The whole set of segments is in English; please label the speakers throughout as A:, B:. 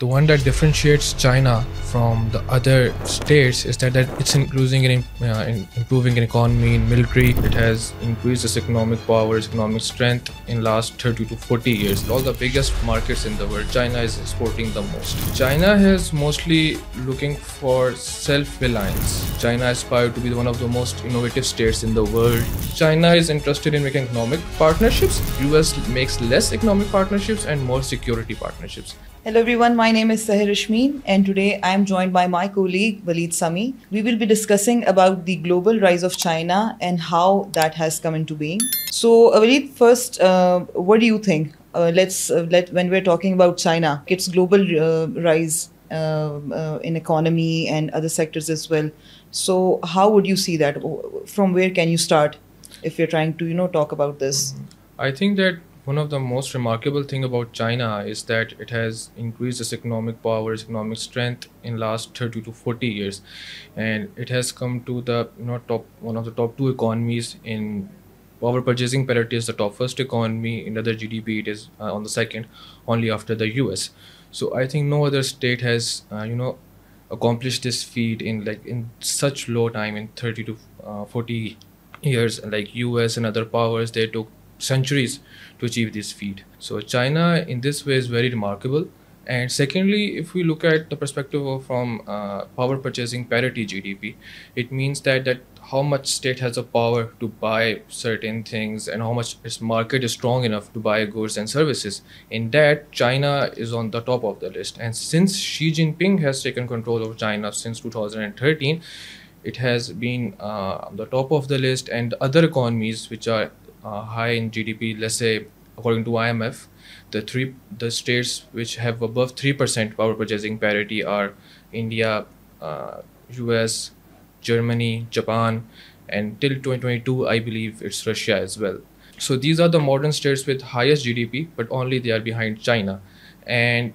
A: the one that differentiates China from the other states is that, that it's increasing in, uh, in improving in economy, in military. It has increased its economic power, its economic strength in last 30 to 40 years. All the biggest markets in the world, China is exporting the most. China is mostly looking for self-reliance. China aspires to be one of the most innovative states in the world. China is interested in making economic partnerships. US makes less economic partnerships and more security partnerships.
B: Hello everyone, my name is Sahir Rashmeen and today I am joined by my colleague Waleed Sami. We will be discussing about the global rise of China and how that has come into being. So uh, Waleed, first, uh, what do you think? Uh, let's uh, let when we're talking about China, its global uh, rise uh, in economy and other sectors as well. So how would you see that? From where can you start if you're trying to you know talk about this?
A: I think that one of the most remarkable thing about China is that it has increased its economic power, its economic strength in last 30 to 40 years, and it has come to the you know top one of the top two economies in power purchasing. Parity is the top first economy in other GDP it is uh, on the second only after the US. So I think no other state has uh, you know accomplished this feat in like in such low time in 30 to uh, 40 years. Like US and other powers they took centuries to achieve this feat. So China in this way is very remarkable. And secondly, if we look at the perspective of from uh, power purchasing parity GDP, it means that that how much state has the power to buy certain things and how much its market is strong enough to buy goods and services. In that, China is on the top of the list. And since Xi Jinping has taken control of China since 2013, it has been uh, on the top of the list and other economies which are uh, high in GDP, let's say according to IMF, the three the states which have above three percent power purchasing parity are India, uh, U.S., Germany, Japan, and till 2022, I believe it's Russia as well. So these are the modern states with highest GDP, but only they are behind China. And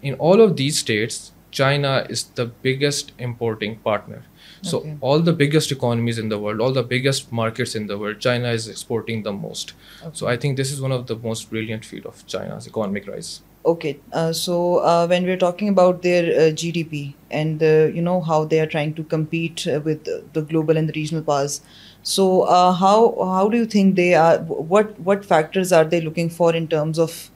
A: in all of these states, China is the biggest importing partner. So okay. all the biggest economies in the world, all the biggest markets in the world, China is exporting the most. Okay. So I think this is one of the most brilliant feat of China's economic rise.
B: Okay, uh, so uh, when we're talking about their uh, GDP and you know how they are trying to compete uh, with the global and the regional powers, so uh, how how do you think they are? What what factors are they looking for in terms of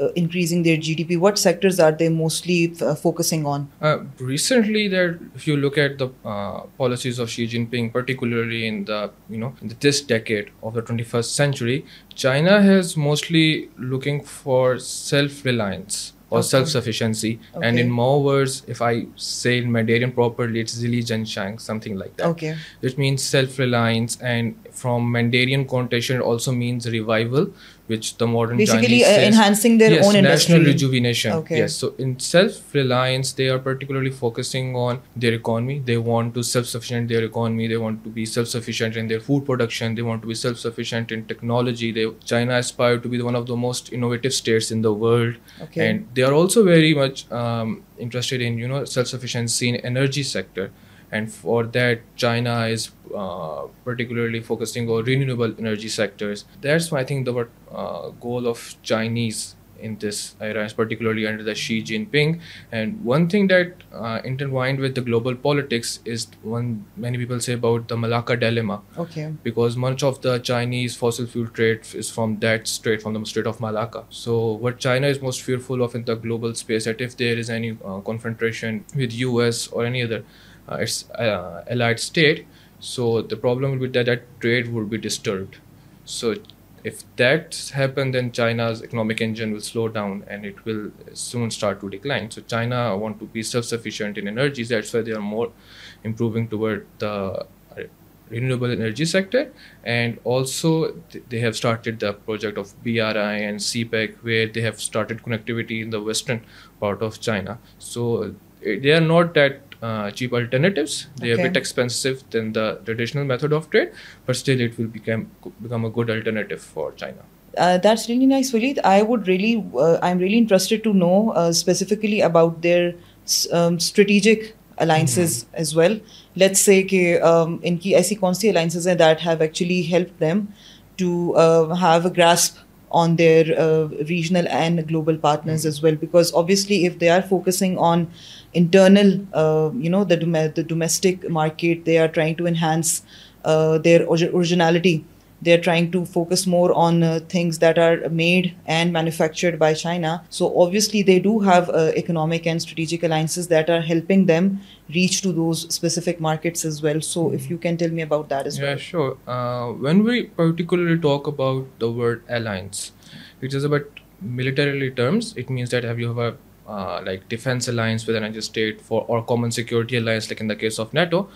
B: uh, increasing their GDP? What sectors are they mostly uh, focusing on?
A: Uh, recently, there, if you look at the uh, policies of Xi Jinping, particularly in the you know in this decade of the 21st century, China has mostly looking for self-reliance or okay. self-sufficiency. Okay. And in more words, if I say in Mandarin properly, it's Zili Zhenshang, something like that.
B: Okay.
A: Which means self-reliance, and from Mandarin connotation, it also means revival, which the modern
B: basically
A: Chinese uh,
B: says, enhancing their
A: yes,
B: own
A: national
B: industry.
A: rejuvenation. Okay. Yes. So in self-reliance, they are particularly focusing on their economy. They want to self-sufficient their economy. They want to be self-sufficient in their food production. They want to be self-sufficient in technology. They China aspire to be one of the most innovative states in the world. Okay. And they are also very much um, interested in you know self-sufficiency in energy sector and for that china is uh, particularly focusing on renewable energy sectors that's why i think the uh, goal of chinese in this era is particularly under the Xi Jinping. And one thing that uh, intertwined with the global politics is one many people say about the Malacca dilemma.
B: Okay.
A: Because much of the Chinese fossil fuel trade is from that strait, from the Strait of Malacca. So what China is most fearful of in the global space that if there is any uh, confrontation with US or any other its uh, allied state, so the problem would be that that trade would be disturbed. So if that happens, then China's economic engine will slow down and it will soon start to decline. So China want to be self-sufficient in energy. That's why they are more improving toward the renewable energy sector and also they have started the project of BRI and CPEC where they have started connectivity in the western part of China so they are not that uh, cheap alternatives. They're a bit expensive than the traditional method of trade, but still it will become become a good alternative for China.
B: Uh, that's really nice, Waleed. I would really, uh, I'm really interested to know uh, specifically about their um, strategic alliances mm-hmm. as well. Let's say that um, इनकी ऐसी कौन alliances that have actually helped them to uh, have a grasp on their uh, regional and global partners as well because obviously if they are focusing on internal uh, you know the, dom- the domestic market they are trying to enhance uh, their originality they're trying to focus more on uh, things that are made and manufactured by China. So obviously they do have uh, economic and strategic alliances that are helping them reach to those specific markets as well. So if you can tell me about that as
A: yeah,
B: well.
A: Yeah, sure. Uh, when we particularly talk about the word alliance, it is about militarily terms. It means that have you have a uh, like defense alliance with another state for or common security alliance, like in the case of NATO.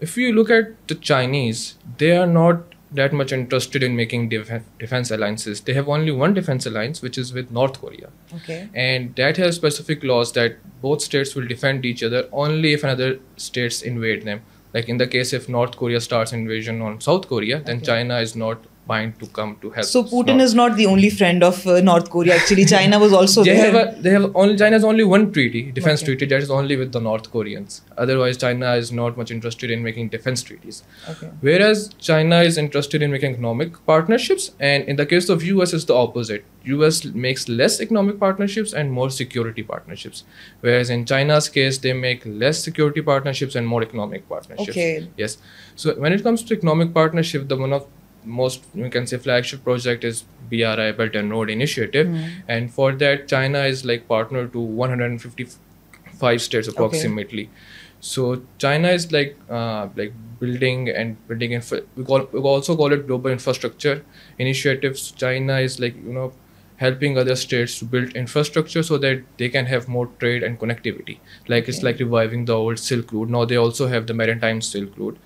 A: If you look at the Chinese, they are not that much interested in making def- defense alliances. They have only one defense alliance, which is with North Korea.
B: Okay.
A: And that has specific laws that both states will defend each other only if another states invade them. Like in the case if North Korea starts invasion on South Korea, then
B: Okay.
A: China is not fine to come to help.
B: So Putin
A: North-
B: is not the only friend of uh, North Korea. Actually, China was also
A: they
B: there.
A: have a, they have only China has only one treaty, defense
B: Okay.
A: treaty that is only with the North Koreans. Otherwise, China is not much interested in making defense treaties.
B: okay.
A: Whereas China is interested in making economic partnerships, and in the case of US, it's the opposite. US makes less economic partnerships and more security partnerships. Whereas in China's case, they make less security partnerships and more economic partnerships.
B: Okay.
A: Yes. So when it comes to economic partnership, the one of most you can say flagship project is BRI Belt and Road Initiative,
B: Hmm.
A: and for that China is like partner to 155 states approximately. So China is like uh, like building and building infra- we call we also call it global infrastructure initiatives. China is like you know helping other states to build infrastructure so that they can have more trade and connectivity. Like it's like reviving the old Silk Road. Now they also have the maritime Silk Road.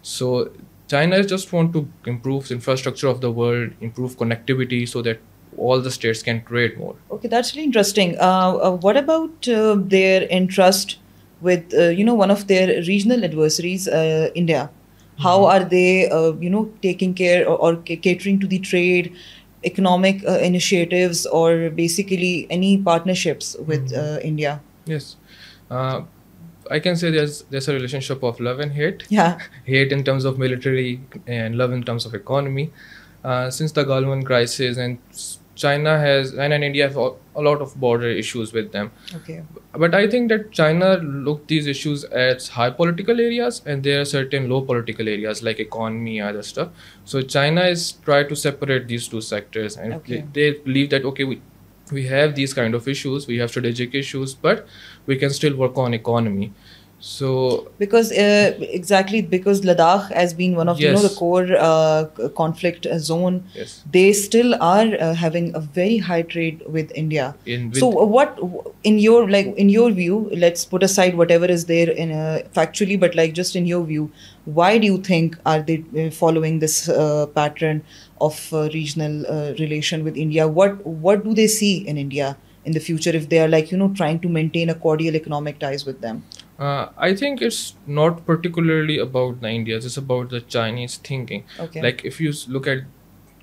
A: So China just want to improve the infrastructure of the world, improve connectivity so that all the states can trade more.
B: Okay, that's really interesting. Uh, uh, what about uh, their interest with, uh, you know, one of their regional adversaries, uh, India? How
A: Mm-hmm.
B: are they, uh, you know, taking care or, or ca- catering to the trade, economic uh, initiatives, or basically any partnerships with
A: Mm-hmm.
B: uh, India?
A: Yes. I can say there's there's a relationship of love and hate.
B: Yeah.
A: Hate in terms of military and love in terms of economy. Uh, since the Galwan crisis and China has China and India have a a lot of border issues with them.
B: Okay.
A: But I think that China look these issues as high political areas and there are certain low political areas like economy other stuff. So China is try to separate these two sectors and
B: Okay.
A: they, they believe that okay we we have these kind of issues, we have strategic issues, but we can still work on economy. So
B: Because uh, exactly because Ladakh has been one of you know the core uh, conflict uh, zone.
A: yes,
B: They still are uh, having a very high trade with India.
A: in with,
B: so what in your like in your view let's put aside whatever is there in uh, factually but like just in your view why do you think are they uh, following this uh, pattern of uh, regional uh, relation with india what what do they see in india in the future if they are like you know trying to maintain a cordial economic ties with them
A: uh, I think it's not particularly about the Indians. It's about the Chinese thinking.
B: okay
A: like if you look at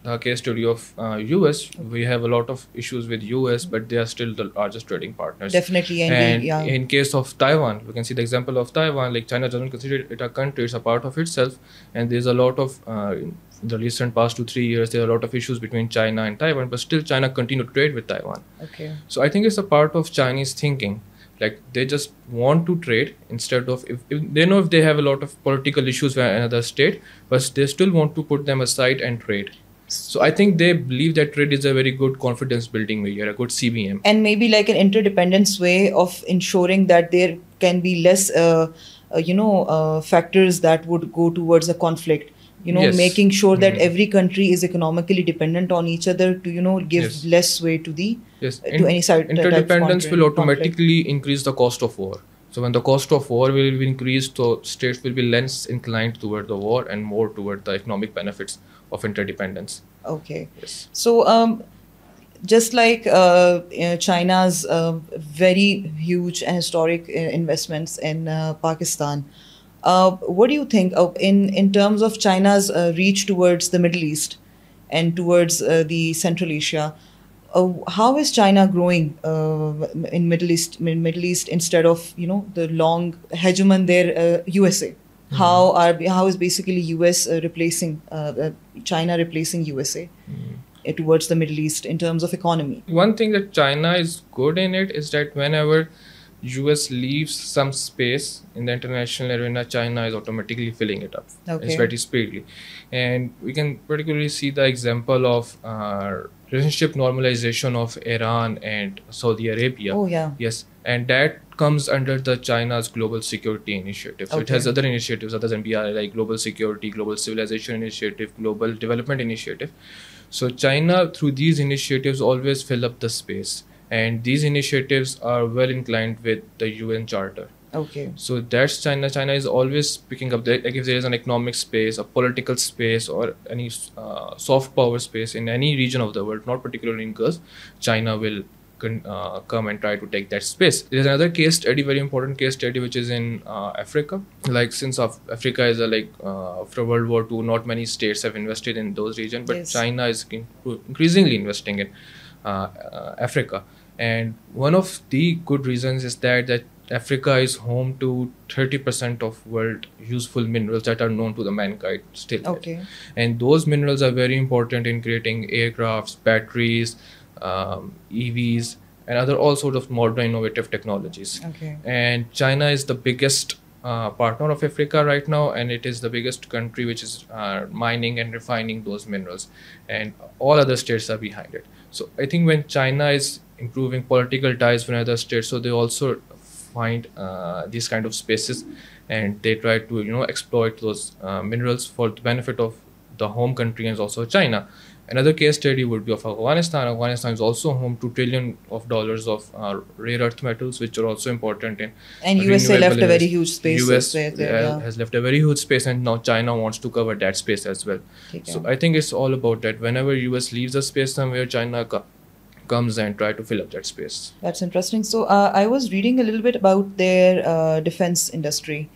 A: the case study of uh, us we have a lot of issues with us but they are still the largest trading partners
B: definitely and,
A: and
B: yeah
A: in case of taiwan we can see the example of taiwan like china doesn't consider it a country it's a part of itself and there's a lot of uh, in the recent past two three years there are a lot of issues between china and taiwan but still china continue to trade with taiwan
B: okay
A: so I think it's a part of Chinese thinking. Like they just want to trade instead of if, if they know if they have a lot of political issues with another state, but they still want to put them aside and trade. So I think they believe that trade is a very good confidence building measure, a good CBM.
B: and maybe like an interdependence way of ensuring that there can be less uh, uh, you know uh, factors that would go towards a conflict you know
A: Yes.
B: making sure that
A: Mhm.
B: every country is economically dependent on each other to you know give
A: Yes.
B: less way to the
A: Yes,
B: to
A: in-
B: any side
A: interdependence will
B: conflict-
A: automatically increase the cost of war. So when the cost of war will be increased, so states will be less inclined toward the war and more toward the economic benefits of interdependence.
B: okay
A: Yes.
B: So, um, just like uh, uh, China's uh, very huge and historic uh, investments in uh, Pakistan, uh, what do you think uh, in in terms of China's uh, reach towards the Middle East and towards uh, the Central Asia? Uh, how is China growing uh, in Middle East, in Middle East instead of you know the long hegemon there, uh, USA? How are how is basically US replacing China replacing USA? uh, towards the Middle East in terms of economy.
A: One thing that China is good in it is that whenever US leaves some space in the international arena, China is automatically filling it up.
B: Okay.
A: It's very speedily. And we can particularly see the example of uh, relationship normalization of Iran and Saudi Arabia.
B: Oh yeah.
A: Yes, and that comes under the China's global security initiative. So it has other initiatives other than BRI like global security, global civilization initiative, global development initiative. So China through these initiatives always fill up the space, and these initiatives are well inclined with the UN Charter.
B: Okay.
A: So that's China. China is always picking up like if there is an economic space, a political space, or any uh, soft power space in any region of the world, not particularly in Gulf, China will con- uh, come and try to take that space. There's another case study, very important case study, which is in uh, Africa. Like since Af- Africa is a like uh, after World War II, not many states have invested in those regions, but
B: Yes.
A: China is in- increasingly investing in uh, uh, Africa. And one of the good reasons is that that Africa is home to 30% of world useful minerals that are known to the mankind still.
B: Okay.
A: And those minerals are very important in creating aircrafts, batteries, um, EVs, and other all sort of modern innovative technologies.
B: Okay.
A: And China is the biggest uh, partner of Africa right now, and it is the biggest country which is uh, mining and refining those minerals, and all other states are behind it. So I think when China is improving political ties with other states, So they also find uh, these kind of spaces and they try to you know exploit those uh, minerals for the benefit of the home country and also China. Another case study would be of Afghanistan. Afghanistan is also home to trillion of dollars of uh, rare earth metals, which are also important in.
B: And USA left a very huge space.
A: US
B: there, yeah.
A: has left a very huge space, and now China wants to cover that space as well.
B: Okay.
A: So I think it's all about that. Whenever US leaves a space somewhere, China comes and try to fill up that space.
B: That's interesting. So uh, I was reading a little bit about their uh, defense industry.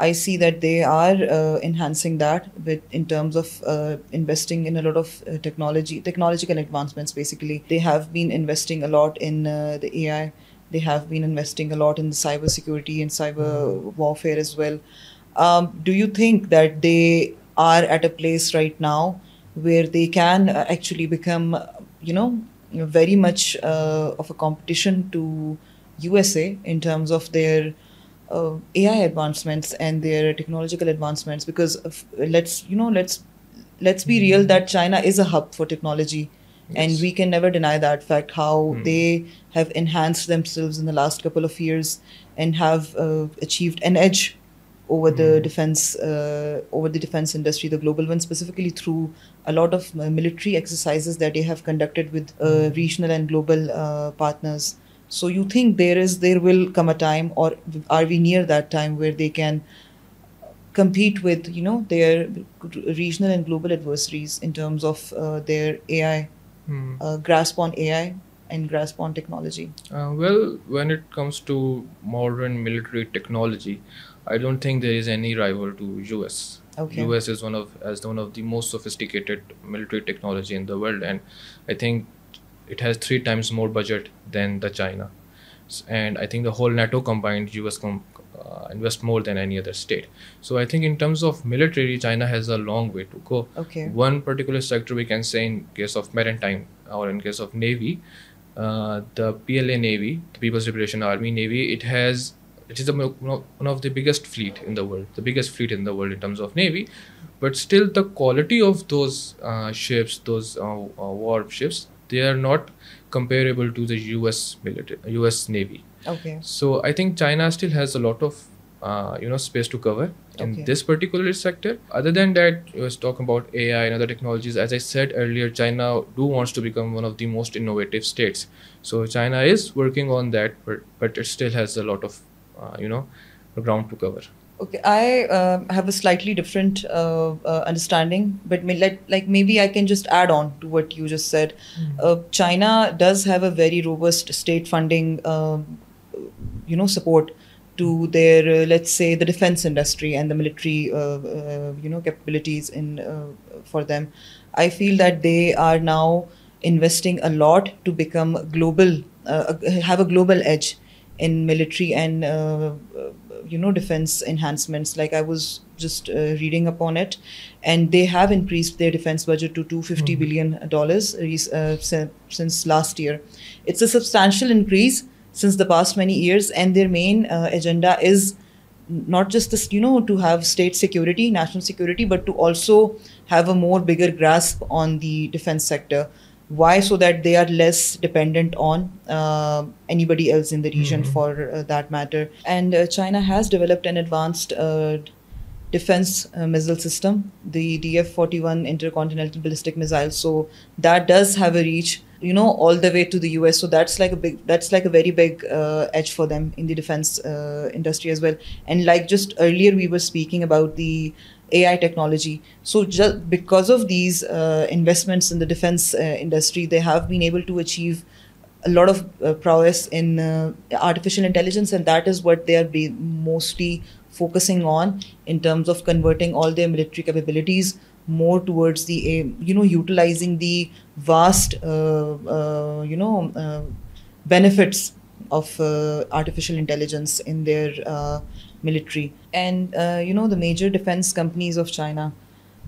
B: I see that they are uh, enhancing that with in terms of uh, investing in a lot of uh, technology, technological advancements. Basically, they have been investing a lot in uh, the AI. They have been investing a lot in cyber security and cyber warfare as well. Um, do you think that they are at a place right now where they can uh, actually become, you know, you know, very much uh, of a competition to USA in terms of their uh, AI advancements and their technological advancements? Because of, let's you know let's let's be real that China is a hub for technology. And we can never deny that fact. How
A: Hmm.
B: they have enhanced themselves in the last couple of years and have uh, achieved an edge over the
A: Hmm.
B: defense uh, over the defense industry, the global one, specifically through a lot of uh, military exercises that they have conducted with uh,
A: Hmm.
B: regional and global uh, partners. So you think there is there will come a time, or are we near that time where they can compete with you know their regional and global adversaries in terms of uh, their AI
A: Hmm.
B: uh, grasp on AI and grasp on technology?
A: Uh, well, when it comes to modern military technology, I don't think there is any rival to US.
B: Okay.
A: US is one of as one of the most sophisticated military technology in the world, and I think it has three times more budget than the China. And I think the whole NATO combined, US com- uh, invest more than any other state. So I think in terms of military, China has a long way to go.
B: Okay.
A: One particular sector we can say in case of maritime or in case of navy, uh, the PLA Navy, the People's Liberation Army Navy, it has it is the, one of the biggest fleet in the world, the biggest fleet in the world in terms of navy. But still, the quality of those uh, ships, those uh, uh, war ships, they are not comparable to the U.S. military, U.S. Navy.
B: Okay.
A: So I think China still has a lot of uh, you know space to cover in
B: Okay.
A: this particular sector. Other than that, you was talking about AI and other technologies. As I said earlier, China do wants to become one of the most innovative states. So China is working on that, but but it still has a lot of you know ground to cover.
B: Okay, I uh, have a slightly different uh, uh, understanding, but may, let, like maybe I can just add on to what you just said. Uh, China does have a very robust state funding, um, you know, support to their, uh, let's say, the defense industry and the military, uh, uh, you know, capabilities in uh, for them. I feel that they are now investing a lot to become global, uh, have a global edge in military and uh, uh, you know defense enhancements. Like I was just uh, reading upon it, and they have increased their defense budget to two fifty
A: Mhm.
B: billion dollars uh, since last year. It's a substantial increase since the past many years, and their main uh, agenda is not just this, you know, to have state security, national security, but to also have a more bigger grasp on the defense sector. Why? So that they are less dependent on uh, anybody else in the region
A: Mhm.
B: for uh, that matter. And uh, China has developed an advanced uh, defense uh, missile system, the DF-41 intercontinental ballistic missile. So that does have a reach, you know, all the way to the US. So that's like a big, that's like a very big uh, edge for them in the defense uh, industry as well. And like just earlier, we were speaking about the AI technology. So just because of these uh, investments in the defense uh, industry, they have been able to achieve a lot of uh, prowess in uh, artificial intelligence, and that is what they are be mostly focusing on in terms of converting all their military capabilities more towards the you know utilizing the vast uh, uh, you know benefits of artificial intelligence in their military. And uh, you know the major defense companies of china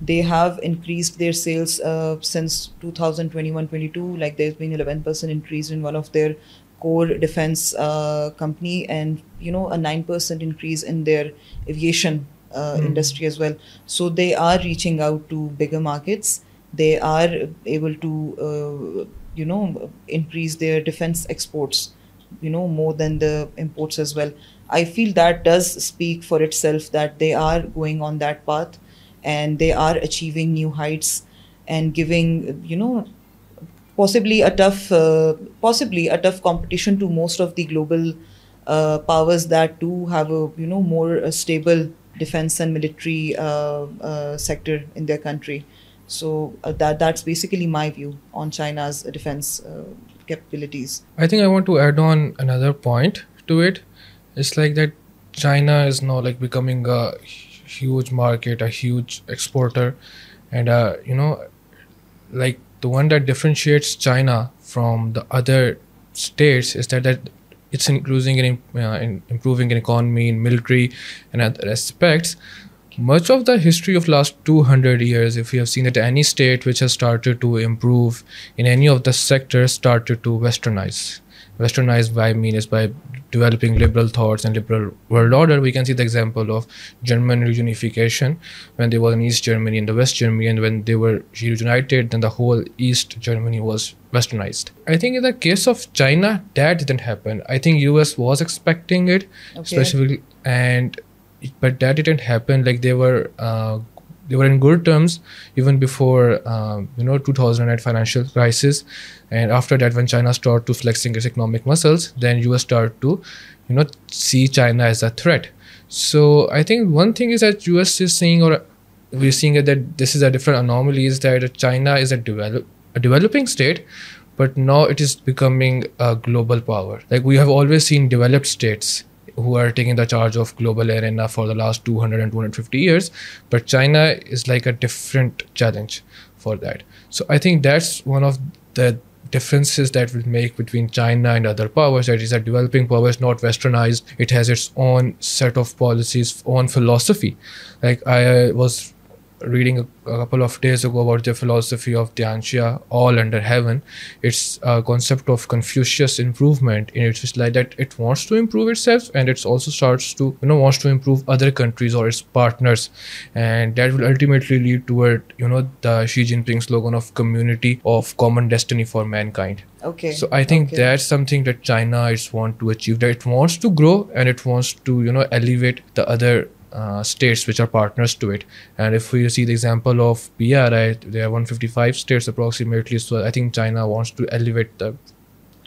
B: they have increased their sales uh, since 2021-22 like there's been 11% increase in one of their core defense uh, company and you know a 9% increase in their aviation uh,
A: Hmm.
B: industry as well. So they are reaching out to bigger markets. They are able to uh, you know increase their defense exports you know more than the imports as well. I feel that does speak for itself that they are going on that path and they are achieving new heights and giving you know possibly a tough uh, possibly a tough competition to most of the global uh, powers that do have a you know more uh, stable defense and military uh, uh, sector in their country. So uh, that that's basically my view on china's defense capabilities
A: I think I want to add on another point to it. It's like that China is now like becoming a huge market, a huge exporter, and uh, you know, like the one that differentiates China from the other states is that that it's increasing in, uh, in improving in economy, in military, and other aspects. Much of the history of last 200 years, if you have seen that any state which has started to improve in any of the sectors started to westernize. Westernize by mean is by developing liberal thoughts and liberal world order. We can see the example of German reunification when they were in East Germany and the West Germany, and when they were reunited, then the whole East Germany was westernized. I think in the case of China, that didn't happen. I think US was expecting it,
B: Okay.
A: especially and but that didn't happen. Like they were uh, they were in good terms even before um, you know 2008 financial crisis, and after that when China started to flexing its economic muscles, then US started to you know see China as a threat. So I think one thing is that US is seeing or we're seeing that this is a different anomaly is that China is a develop a developing state but now it is becoming a global power like we have always seen developed states who are taking the charge of global arena for the last 200 and 250 years but china is like a different challenge for that. So i think that's one of the differences that will make between china and other powers that is a developing power is not westernized it has its own set of policies own philosophy. Like i was reading a, a couple of days ago about the philosophy of Tianxia, all under heaven. It's a concept of Confucius improvement, and it's just like that it wants to improve itself, and it also starts to you know wants to improve other countries or its partners, and that will ultimately lead toward you know the Xi Jinping slogan of community of common destiny for mankind.
B: okay
A: So I think
B: okay.
A: that's something that China is want to achieve. That it wants to grow and it wants to you know elevate the other uh, states which are partners to it. And if we see the example of BRI, there are 155 states approximately. So I think China wants to elevate the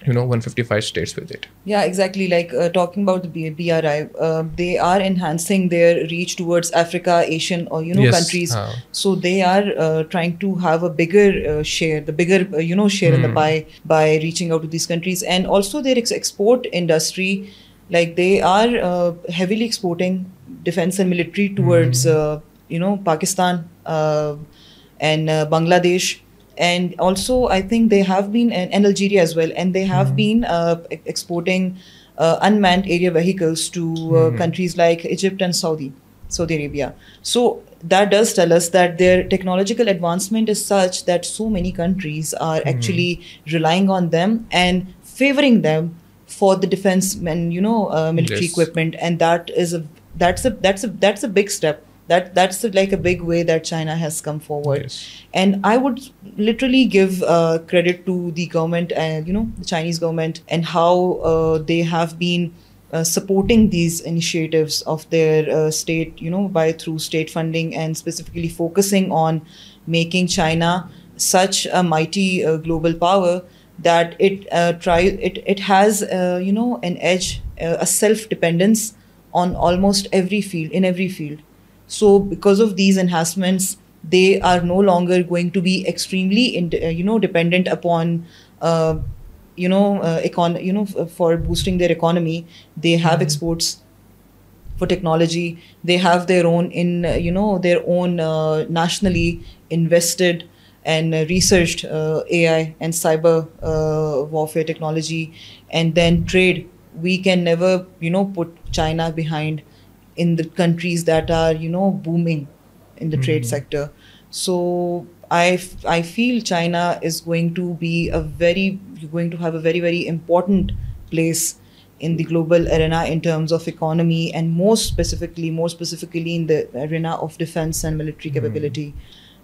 A: you know 155 states with it.
B: Yeah, exactly. Like uh, talking about the BRI, uh, they are enhancing their reach towards Africa, Asian, or you know
A: Yes,
B: countries.
A: uh,
B: So they are uh, trying to have a bigger uh, share, the bigger uh, you know share in the
A: Hmm.
B: pie by reaching out to these countries, and also their ex- export industry. Like they are uh, heavily exporting defense and military towards uh, you know Pakistan uh, and uh, Bangladesh. And also, I think they have been, and, and Algeria as well, and they have
A: Hmm.
B: been uh, exporting uh, unmanned area vehicles to uh, countries like Egypt and Saudi, Saudi Arabia. So that does tell us that their technological advancement is such that so many countries are actually relying on them and favoring them for the defense and you know uh, military
A: Yes.
B: equipment, and that is a that's a that's a that's a big step. That that's a, like a big way that China has come forward.
A: Yes.
B: And I would literally give uh, credit to the government and you know the Chinese government and how uh, they have been uh, supporting these initiatives of their uh, state, you know, by through state funding and specifically focusing on making China such a mighty uh, global power that it uh, try it it has uh, you know an edge, uh, a self dependence on almost every field in every field. So because of these enhancements, they are no longer going to be extremely, in, uh, you know, dependent upon, uh, you know, uh, econ- you know, for boosting their economy. They have exports for technology. They have their own in, uh, you know, their own uh, nationally invested and uh, researched uh, AI and cyber uh, warfare technology, and then trade. We can never, you know, put China behind in the countries that are you know booming in the trade sector. So I, f- I feel china is going to be a very going to have a very very important place in the global arena in terms of economy and most specifically more specifically in the arena of defense and military capability.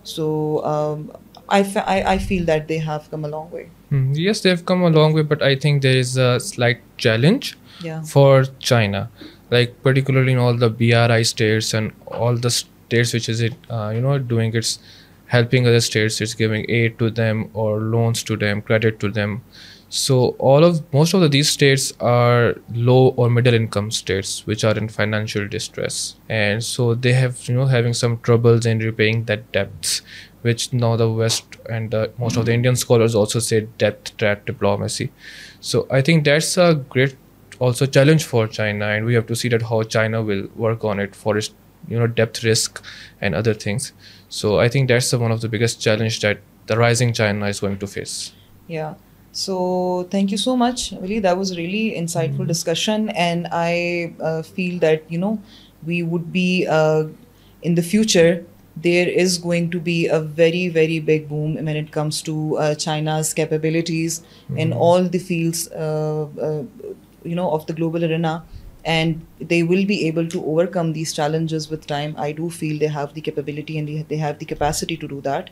B: So um, I, fe- I, I feel that they have come a long way.
A: Hmm, Yes, they have come a long way, but I think there is a slight challenge
B: yeah.
A: for China, like particularly in all the BRI states and all the states which is it, uh, you know, doing its helping other states, it's giving aid to them or loans to them, credit to them. So all of most of the, these states are low or middle income states which are in financial distress, and so they have you know having some troubles in repaying that debts, which now the West and the, most of the Indian scholars also say debt trap diplomacy. So I think that's a great also challenge for China, and we have to see that how China will work on it for its you know depth risk and other things. So I think that's the, one of the biggest challenge that the rising China is going to face.
B: Yeah. So thank you so much, Willie. That was a really insightful discussion, and I uh, feel that you know we would be uh, in the future. There is going to be a very very big boom when it comes to uh, China's capabilities in all the fields, uh, uh, you know, of the global arena. And they will be able to overcome these challenges with time. I do feel they have the capability and they, they have the capacity to do that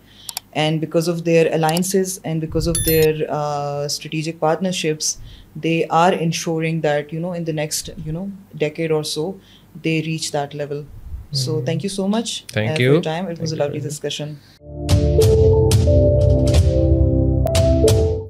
B: and because of their alliances and because of their uh, strategic partnerships they are ensuring that you know in the next you know decade or so they reach that level so thank you so much.
A: Thank
B: you. For your time. It
A: thank
B: was
A: a
B: lovely
A: you.
B: discussion.